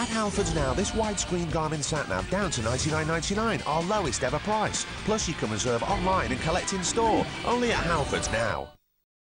At Halfords now, this widescreen Garmin sat-nav down to $99.99, our lowest ever price. Plus you can reserve online and collect in store. Only at Halfords now.